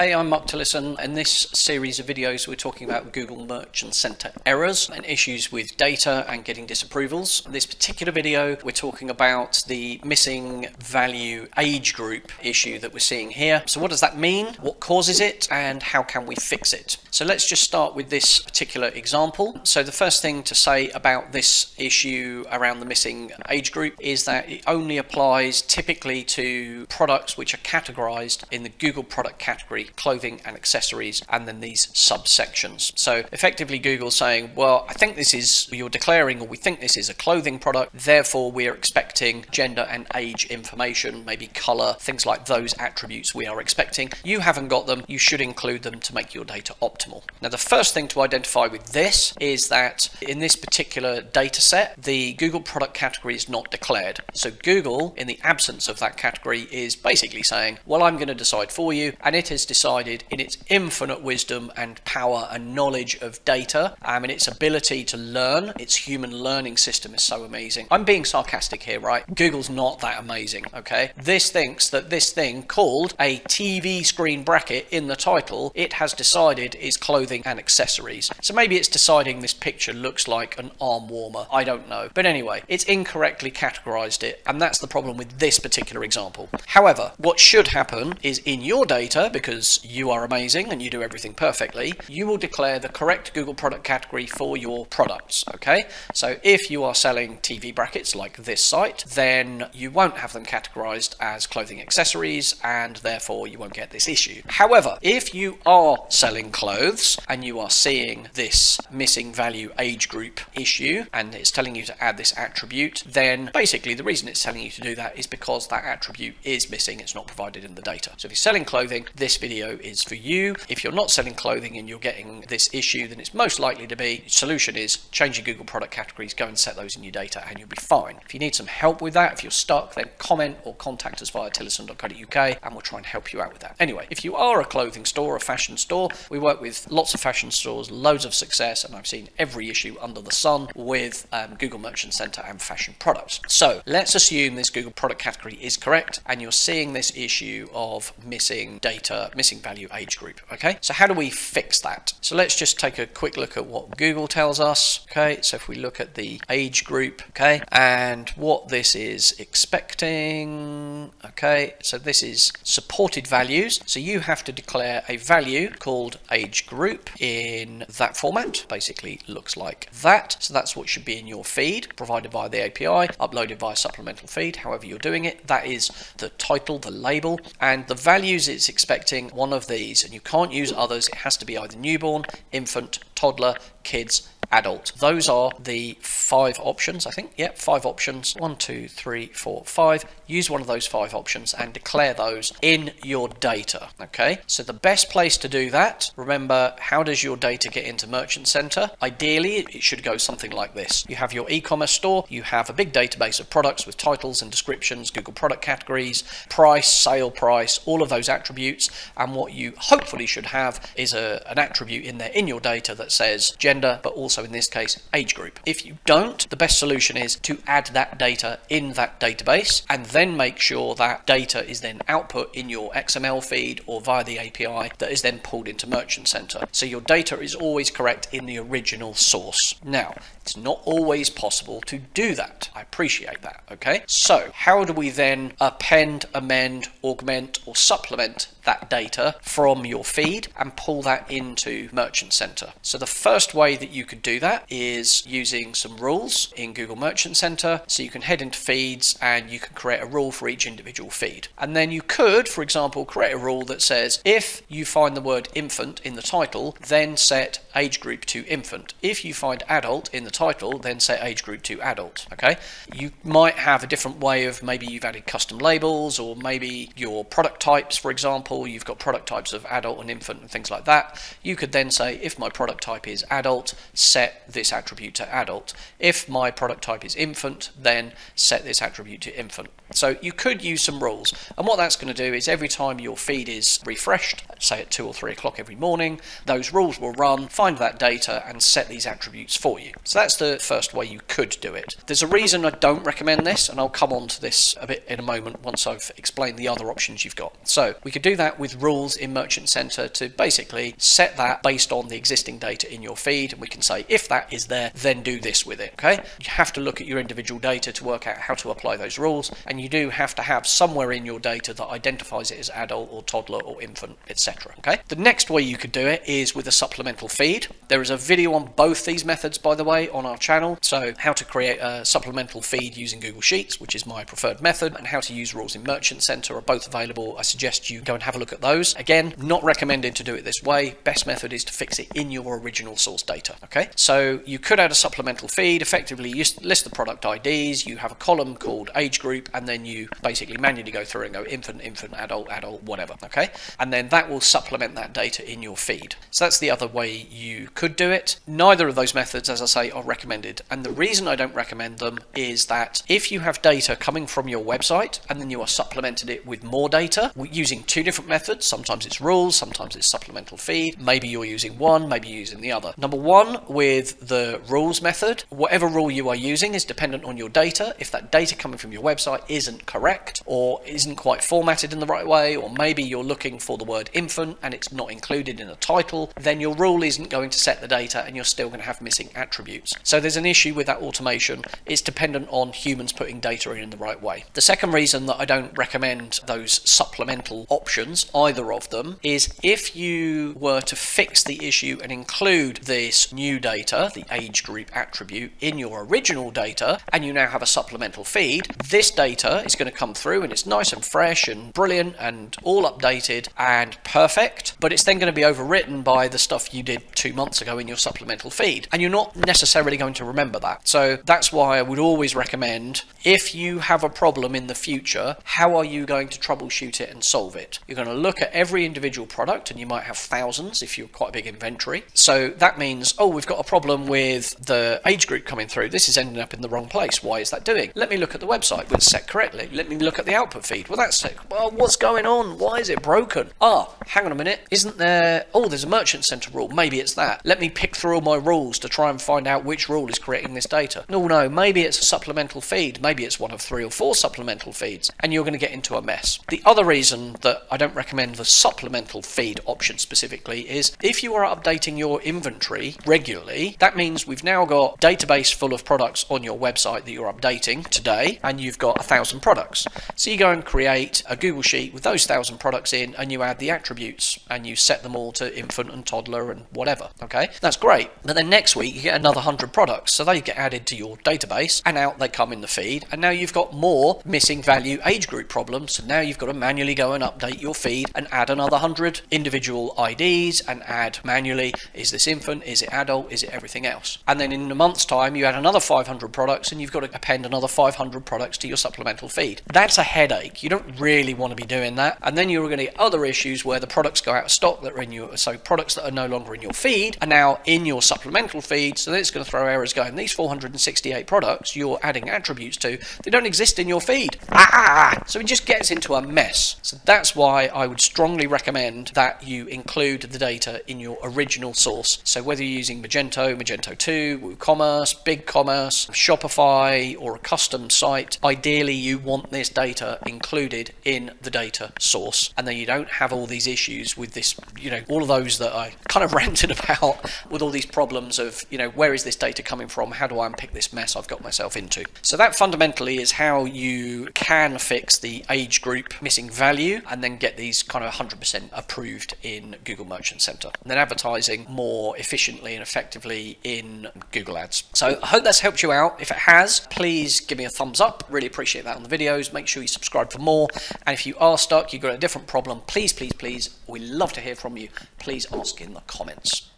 Hey, I'm Mark Tillison. In this series of videos, we're talking about Google Merchant Center errors and issues with data and getting disapprovals. In this particular video, we're talking about the missing value age group issue that we're seeing here. So what does that mean? What causes it? And how can we fix it? So let's just start with this particular example. So the first thing to say about this issue around the missing age group is that it only applies typically to products which are categorized in the Google product category clothing and accessories, and then these subsections. So effectively, Google saying, well, I think this is, you're declaring, or we think this is a clothing product, therefore we're expecting gender and age information, maybe color, things like those attributes we are expecting. You haven't got them, you should include them to make your data optimal. Now, the first thing to identify with this is that in this particular data set, the Google product category is not declared. So Google, in the absence of that category, is basically saying, well, I'm going to decide for you, and it has decided in its infinite wisdom and power and knowledge of data um, and its ability to learn, its human learning system is so amazing. I'm being sarcastic here, right? Google's not that amazing, okay? This thinks that this thing called a TV screen bracket in the title, it has decided is clothing and accessories. So maybe it's deciding this picture looks like an arm warmer. I don't know. But anyway, it's incorrectly categorized it, and that's the problem with this particular example. However, what should happen is in your data, because because you are amazing and you do everything perfectly, you will declare the correct Google product category for your products. Okay, so if you are selling TV brackets like this site, then you won't have them categorized as clothing accessories and therefore you won't get this issue. However, if you are selling clothes and you are seeing this missing value age group issue and it's telling you to add this attribute, then basically the reason it's telling you to do that is because that attribute is missing, it's not provided in the data. So if you're selling clothing, this video video is for you. If you're not selling clothing and you're getting this issue, then it's most likely to be solution is change your Google product categories, go and set those in your data, and you'll be fine. If you need some help with that, if you're stuck, then comment or contact us via tillison.co.uk and we'll try and help you out with that. Anyway, if you are a clothing store, a fashion store, we work with lots of fashion stores, loads of success, and I've seen every issue under the sun with um, Google Merchant Center and fashion products. So let's assume this Google product category is correct and you're seeing this issue of missing data, missing value age group. Okay, so how do we fix that? So let's just take a quick look at what Google tells us. Okay, so if we look at the age group, okay, and what this is expecting, okay, so this is supported values. So you have to declare a value called age group in that format. Basically looks like that. So that's what should be in your feed provided by the API, uploaded via supplemental feed, however you're doing it. That is the title, the label, and the values it's expecting one of these, and you can't use others. It has to be either newborn, infant, toddler, kids, adult. Those are the five options, I think. Yep, five options. One, two, three, four, five. Use one of those five options and declare those in your data. Okay, so the best place to do that, remember, how does your data get into Merchant Center? Ideally, it should go something like this. You have your e-commerce store, you have a big database of products with titles and descriptions, Google product categories, price, sale price, all of those attributes. And what you hopefully should have is a, an attribute in there in your data that says gender, but also in this case, age group. If you don't, the best solution is to add that data in that database and then make sure that data is then output in your XML feed or via the API that is then pulled into Merchant Center. So your data is always correct in the original source. Now, it's not always possible to do that. I appreciate that, okay? So, how do we then append, amend, augment, or supplement that data from your feed and pull that into Merchant Center? So, the first way that you could do that is using some rules in Google Merchant Center. So, you can head into feeds and you can create a rule for each individual feed. And then you could, for example, create a rule that says if you find the word infant in the title, then set age group to infant. If you find adult in the title, then set age group to adult. Okay, you might have a different way of maybe you've added custom labels, or maybe your product types, for example, you've got product types of adult and infant and things like that. You could then say if my product type is adult, set this attribute to adult. If my product type is infant, then set this attribute to infant. So you could use some rules. And what that's going to do is every time your feed is refreshed, say at 2 or 3 o'clock every morning, those rules will run, find that data, and set these attributes for you. So that's the first way you could do it. There's a reason I don't recommend this, and I'll come on to this a bit in a moment once I've explained the other options you've got. So we could do that with rules in Merchant Center to basically set that based on the existing data in your feed, and we can say if that is there, then do this with it. Okay? You have to look at your individual data to work out how to apply those rules, and you do have to have somewhere in your data that identifies it as adult or toddler or infant, etc. Okay? The next way you could do it is with a supplemental feed. There is a video on both these methods, by the way, on our channel. So how to create a supplemental feed using Google Sheets, which is my preferred method, and how to use rules in Merchant Center are both available. I suggest you go and have a look at those. Again, not recommended to do it this way. Best method is to fix it in your original source data. Okay, so you could add a supplemental feed. Effectively, you list the product IDs. You have a column called age group, and then you basically manually go through and go infant, infant, adult, adult, whatever. Okay, and then that will supplement that data in your feed. So that's the other way you could do it. Neither of those methods, as I say, are recommended. And the reason I don't recommend them is that if you have data coming from your website and then you are supplemented it with more data using two different methods, sometimes it's rules, sometimes it's supplemental feed, maybe you're using one, maybe you're using the other. Number one, with the rules method, whatever rule you are using is dependent on your data. If that data coming from your website isn't correct or isn't quite formatted in the right way, or maybe you're looking for the word infant and it's not included in a title, then your rule isn't going to set the data and you're still going to have missing attributes. So there's an issue with that automation. It's dependent on humans putting data in in the right way. The second reason that I don't recommend those supplemental options, either of them, is if you were to fix the issue and include this new data, the age group attribute, in your original data, and you now have a supplemental feed, this data is going to come through and it's nice and fresh and brilliant and all updated and perfect, but it's then going to be overwritten by the stuff you did two months ago in your supplemental feed. And you're not necessarily going to remember that. So that's why I would always recommend if you have a problem in the future, how are you going to troubleshoot it and solve it? You're going to look at every individual product, and you might have thousands if you're quite a big inventory. So that means, oh, we've got a problem with the age group coming through. This is ending up in the wrong place. Why is that doing? Let me look at the website. Was set correctly? Let me look at the output feed. Well, that's. Well, what's going on? Why is it broken? Ah, hang on a minute. Isn't there? Oh, there's a merchant center rule. Maybe it's that. Let me pick through all my rules to try and find out which rule is creating this data. No, no. Maybe it's a supplemental feed. Maybe it's one of three or four supplemental feeds, and you're going to get into a mess. The other reason that I don't recommend the supplemental feed option specifically is if you are updating your inventory regularly, that means we've now got database full of products on your website that you're updating today, and you've got a thousand products. So you go and create a Google Sheet with those thousand products in, and you add the attributes, and you set them all to infant and toddler and whatever. Okay, that's great. But then next week you get another hundred products, so they get added to your database, and out they come in the feed, and now you've got more missing value age group problems. So now you've got to manually go and update your feed and add another 100 individual IDs and add manually is this infant, is it adult, is it everything else. And then in a month's time, you add another 500 products and you've got to append another 500 products to your supplemental feed. That's a headache. You don't really want to be doing that. And then you're going to get other issues where the products go out of stock that are in your, so products that are no longer in your feed are now in your supplemental feed. So then it's going to throw errors going, these 468 products you're adding attributes to, they don't exist in your feed. Ah! So it just gets into a mess. So that's why I would strongly recommend that you include the data in your original source. So whether you're using Magento, Magento 2, WooCommerce, BigCommerce, Shopify, or a custom site, ideally you want this data included in the data source. And then you don't have all these issues with this, you know, all of those that I kind of ranted about with all these problems of, you know, where is this data coming from? How do I unpick this mess I've got myself into? So that fundamentally is how you can fix the age group missing value and then get these kind of 100% approved in Google Merchant Center. And then advertising more efficiently and effectively in Google Ads. So I hope that's helped you out. If it has, please give me a thumbs up. Really appreciate that on the videos. Make sure you subscribe for more. And if you are stuck, you've got a different problem, please, please, please, we love to hear from you. Please ask in the comments.